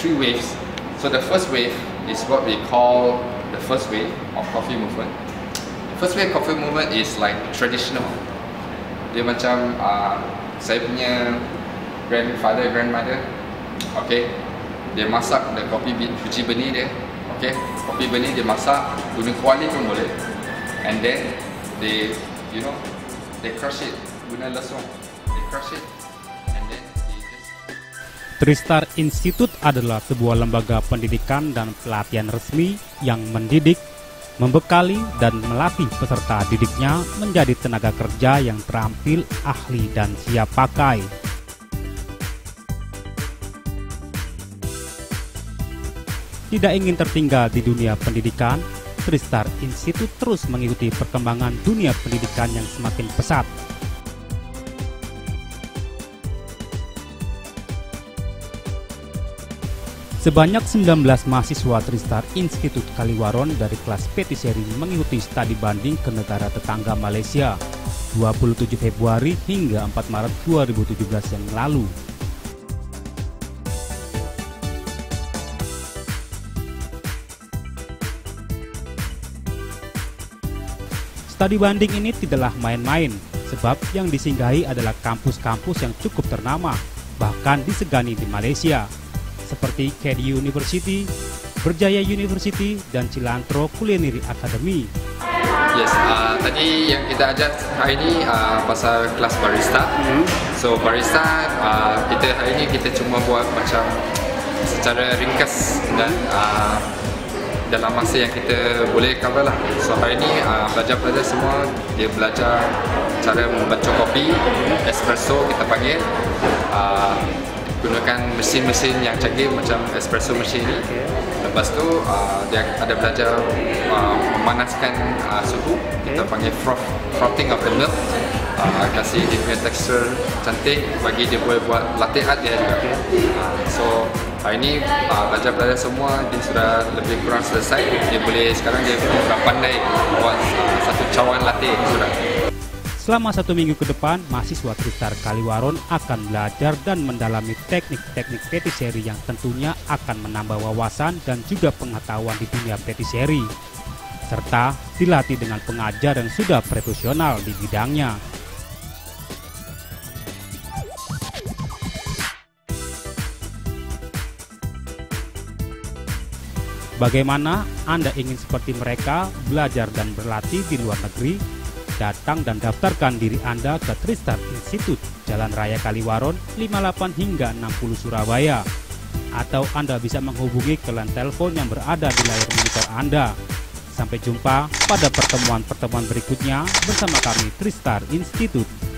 three waves. So the first wave is what we call the first wave of coffee movement. The first wave coffee movement is like traditional. Dia macam uh, saya punya grandfather, grandmother, okay, dia masak the bi- biji benih dia, okay, kopi benih dia masak, guna kuali pun boleh, and then they, you know, they crush it guna lesung, they crush it, and then Tristar Institute adalah sebuah lembaga pendidikan dan pelatihan resmi yang mendidik, membekali, dan melatih peserta didiknya menjadi tenaga kerja yang terampil, ahli, dan siap pakai. Tidak ingin tertinggal di dunia pendidikan, Tristar Institute terus mengikuti perkembangan dunia pendidikan yang semakin pesat Sebanyak 19 mahasiswa Tristar Institut Kaliwaron dari kelas petiseri mengikuti studi banding ke negara tetangga Malaysia 27 Februari hingga 4 Maret 2017 yang lalu. Studi banding ini tidaklah main-main, sebab yang disinggahi adalah kampus-kampus yang cukup ternama, bahkan disegani di Malaysia, seperti KD University, Berjaya University, dan Cilantro Culinary Academy. Yes, uh, tadi yang kita ajar hari ini uh, pasal kelas barista. So barista uh, kita hari ini kita cuma buat macam secara ringkas dan uh, dalam masa yang kita boleh cover lah. So hari ini uh, pelajar-pelajar semua dia belajar cara membacok kopi, espresso kita panggil. Uh, gunakan mesin-mesin yang canggih macam espresso machine ni. Lepas tu uh, dia ada belajar uh, memanaskan uh, suhu. Kita panggil froth, frothing of the milk. Uh, kasih dia punya tekstur cantik bagi dia boleh buat latte art dia juga. Uh, so hari ini uh, pelajar-pelajar semua dia sudah lebih kurang selesai. Dia boleh sekarang dia sudah pandai buat uh, satu cawan latte sudah. Selama satu minggu ke depan, mahasiswa Tristar Kaliwaron akan belajar dan mendalami teknik-teknik petiseri yang tentunya akan menambah wawasan dan juga pengetahuan di dunia petiseri. Serta dilatih dengan pengajar yang sudah profesional di bidangnya. Bagaimana Anda ingin seperti mereka belajar dan berlatih di luar negeri? Datang dan daftarkan diri Anda ke Tristar Institute, Jalan Raya Kaliwaron, 58 hingga 60 Surabaya. Atau Anda bisa menghubungi ke line telepon yang berada di layar monitor Anda. Sampai jumpa pada pertemuan-pertemuan berikutnya bersama kami Tristar Institute.